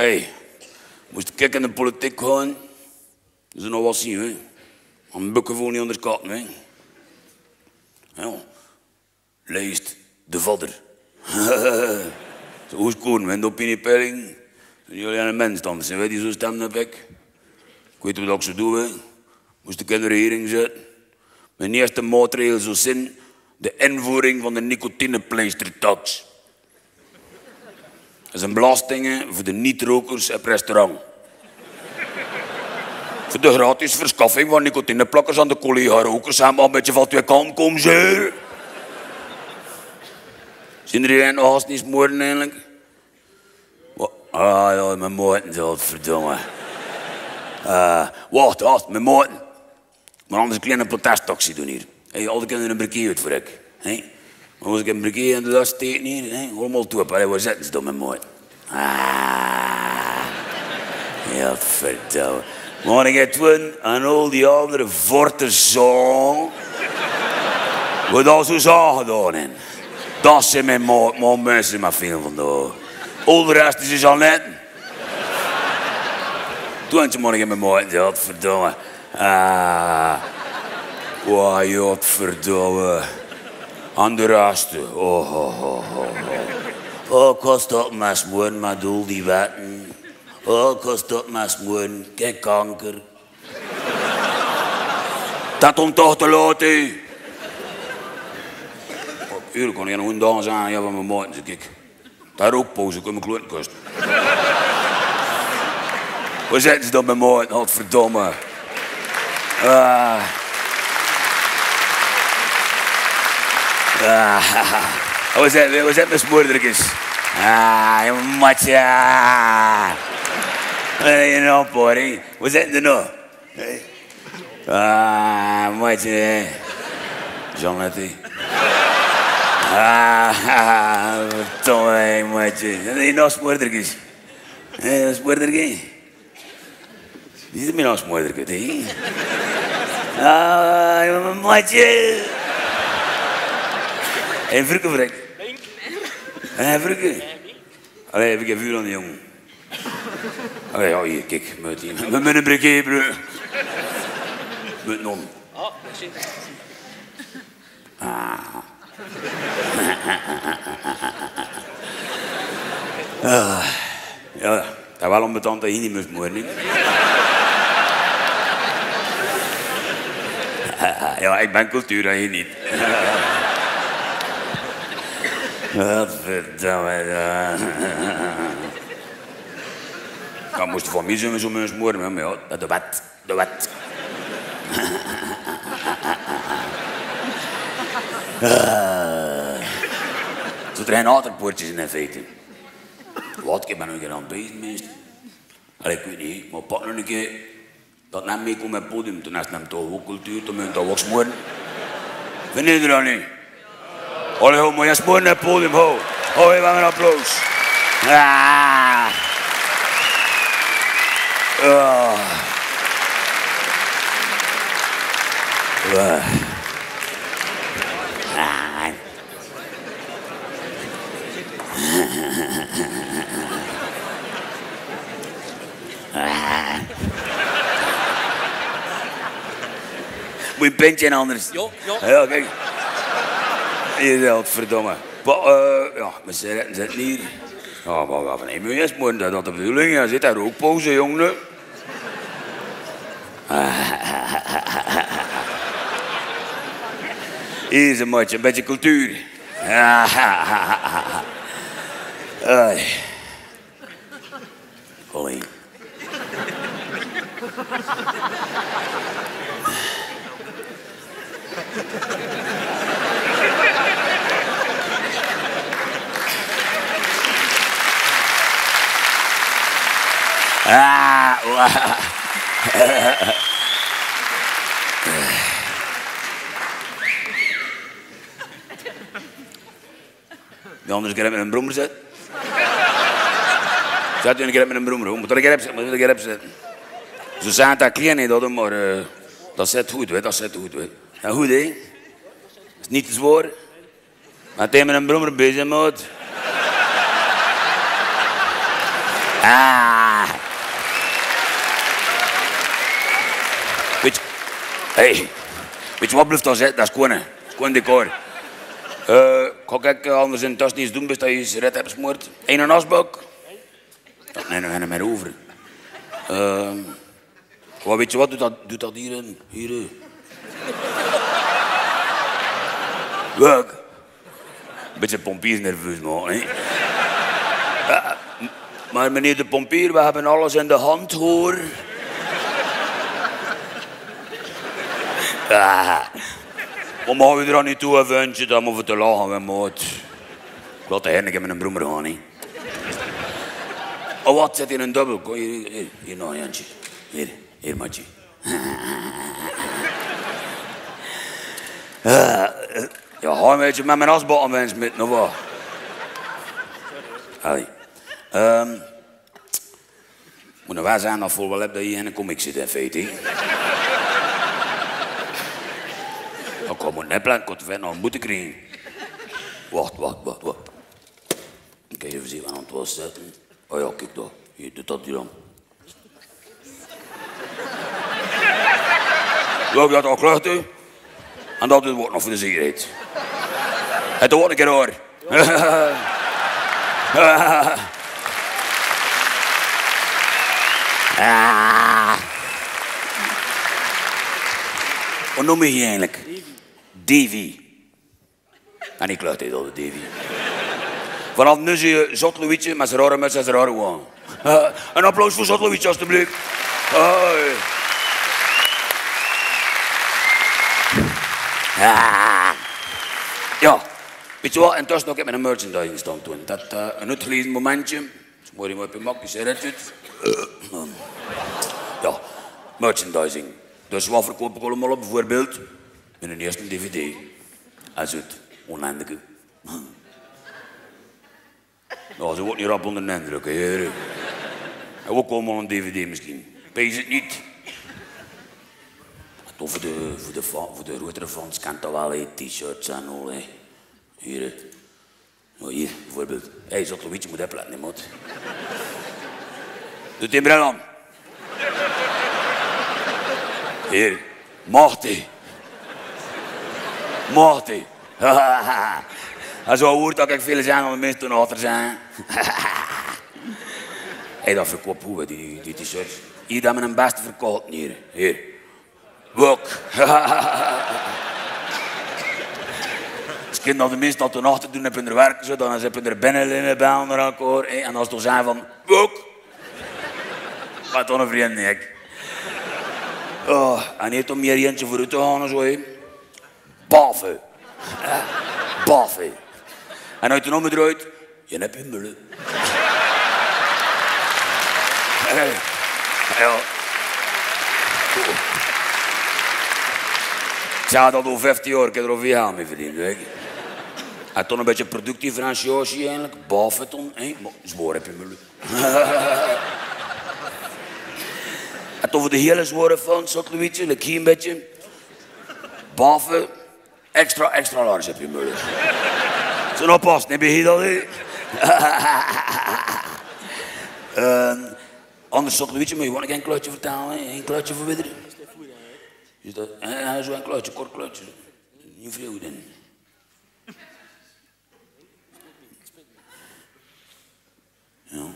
hey, moest ik in de politiek gaan, dat is nog wat zien, hè. Een bukken voor niet onderschatten, hè. Ja. Leest de vader. Zo is koen, met de opiniepeiling. Zijn jullie aan een mens dan? Zijn wij die zo stemmen heb ik? Ik weet wat ik zou doen. Moest ik in de regering zitten. Mijn eerste maatregel zou zijn de invoering van de nicotinepleistertax. Dat is een belasting voor de niet-rokers op restaurant. voor de gratis verschaffing van nicotineplakkers aan de collega-rokers. Zijn maar een beetje van twee kanten komen, ze. Zijn er hier nog haast niet smoren eigenlijk? Ah, ja, mijn moten, dat verdomme. Eh, wacht, wacht, mijn moten. Maar anders een kleine protestactie doen hier. Hey, alle kinderen een uit voor ik. Hey? Maar als ik een briquet in de das steken hier, hey, allemaal toe. Allee, waar zitten ze dan met mooi? Ah. Ja, verdomme. Maar ik heb aan al die andere vorten zo. Wat al zo zagen gedaan. Dat zijn mijn, mijn mensen met veel vandaag. Al de rest is dus al net. Toen je morgen met mij, ja, verdomme. Ah. Wow, ja, Aan rest. Oh, oh, oh, oh. Oh, was dat met smoren met al die wetten. Oh, was dat met smoren. Kijk, kanker. Dat om toch te laten. Op uur kon je een dag zijn, ja, van mijn maat. Zeg ik. Daar ook pauze, ik mijn kloot kost. Waar zitten ze dan bij mij? Godverdomme. Ah. Ah. Waar zit, waar zit mijn smoordertjes? Ah, je matje. Hey, je nou, porrie. Waar zitten ze nou? Hey. Ah, matje. Jeannette. Ah, verdomme, hey, matje. Zijn die nog smoordertjes? Hé, een smoordertje. Die is mijn nog smoordertje, hè? Ah, mijn Hé, vroege vrek. Hé, vroege. Allee, heb ik een vuur aan die jongen. Allee, ja, hier, kijk, met die. Met mijn briquet, bro. Met non. Oh, merci. Ja, dat is wel onbetand dat je niet moest moorden. Ja, ik ben cultuur en je niet. Wat verdomme. Ik moest van mij zijn zo mensen moorden, maar ja, de wet, de wet. Zo er geen aterpoortjes in feite. Wat, ik ben nog aan bezig geweest. Allee, ik weet niet, maar pak nog een keer dat net meekomt met het podium. Toen is het hem toch ook cultuur, toen moet je toch ook smoren. Vind je dat niet? Allee, ho, moet je smoren op het podium, ho. Even een applaus. Ah. Ah. Ah. Ah. Je een en anders? Hier, verdomme. Pa, eh, ja, we zitten, zitten hier. Ja, maar wat van een miljoen moet dat dat de bedoeling is. Zit daar ook pauze, jongen. Hier is een matje, een beetje cultuur. Ai. Ollie. De andere keer met een brommer zet. Zet je een keer met een brommer. Moet er een keer op zetten, moet er een keer op. Ze zijn dat klein, hè, dat, maar eh, dat zit goed, weet, dat zit goed. Weet. Ja, goed, hè? is niet te zwaar. Maar tegen met een brommer bezig moet. Ah. Weet je, hey, weet je wat blijft dan? Dat is dat is gewoon decor. Uh, ik ga kijken, anders in tas niets doen, bis dat je red hebt gesmoord. Eén een asbak. Nee, nog een meer over. Wat weet je wat, doet dat, doet dat hierin? Hierin. Welk? Beetje pompiers nerveus man. hè. Maar meneer de pompier, we hebben alles in de hand, hoor. Wat mag je er aan niet toe, ventje? Dan moet we te lachen, we maat. Ik laat de henneke met een broemer gaan, hè. Oh, wat zit in een dubbel? Kom hier, hier, hier nou, Jantje. Hier, hier, matje. Ja, ga een beetje met mijn asbal mensen met, nog wat. Allee. Um, moet nou wij zijn dat vol wel heb dat je in een comic zit feite. Kom ik net plan, ik nog moeten krijgen. Wacht, wacht, wacht, wacht. Ik kan even zien aan het was zetten. Oh ja, kijk daar. Hier, doet dat hier dan. Loop dat al klaar toe? En dat wordt nog voor de zekerheid. Het wordt een keer hoor. Wat noem je je eigenlijk? Davy. En ik luid dit al, Davy. Vanaf nu zie je Zot met zijn rare muts en zijn rare een applaus voor Zot Louietje, alstublieft. Hoi. Ja, weet je wat? Intussen nog met een merchandising stand doen. Dat uh, een uitgelezen momentje. Je maar op je makje zeggen. Ja, merchandising. Dus wat verkoop ik allemaal op? Bijvoorbeeld met een eerste dvd. Als het oneindige. Nou, ze wordt niet rap onder de indruk, hè. Ook allemaal een dvd misschien. Pees het niet. Toch voor de, voor de, voor de grotere fans kan toch wel t-shirts en al. Hè. Hier. Nou, hier bijvoorbeeld. Hé, hey, zo'n moet hebben laten, moet. Doe die bril aan. Hier. Marty. Marty. En zo hoort dat ik veel zijn de mensen toen achter zijn. Hé, dat verkoopt hoe, die, die t-shirts. Hier, dat met een beste verkocht hier. Hier. Wok. Als kinderen de meestal toen achter doen, hebben er werken zo, dan hebben er binnen bij onder elkaar. En als ze zijn van, wok. Maar toch een vriend, nee. Oh, en heeft om meer eentje vooruit te gaan zo, hé. Baffen. Baffen. En uit de eruit, je hebt je mullen. Ja. Ja, dat al 15 jaar, ik heb er al vier jaar mee verdiend. Weet een beetje productdifferentiatie eigenlijk. Baffen toen, hè. Zwaar heb je mullen. en voor de hele zware fans, zat Louietje, like hier een beetje. Baffen, extra, extra large heb je mullen. Zo past, heb je dat, hè. uh, anders zat Louietje, maar je wil geen kluitje vertalen, hè. Een kluitje voor wideren. Is dat, hij is een kluitje, kort kluitje. Niet veel dan. Ja.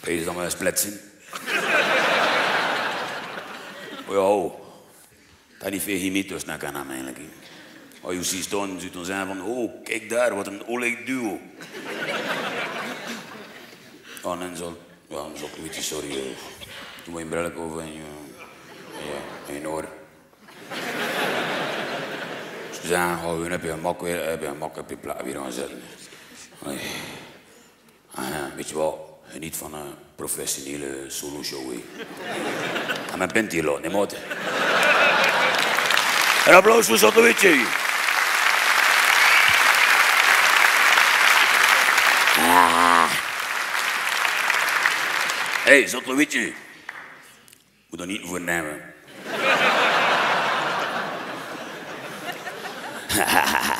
Kun je dan maar eens pletsen? Oh. Dat niet veel chemie tussen kan eigenlijk. Als je ziet staan, ziet dan zijn van, oh, kijk daar, wat een oleg duo. Oh, en zo. Ja, is ook een beetje sorry. Doe maar je bril over en je, ja, en je oor. Ze zeggen, oh, heb je een mak weer, heb je een mak op je plaat weer. Ah, ja, weet je wat, geniet van een professionele solo show. En mijn bent hier laat, niet. Een applaus voor Zotowitje. Ah. Hé, hey, Zotlowietje. Moet er niet voor nemen.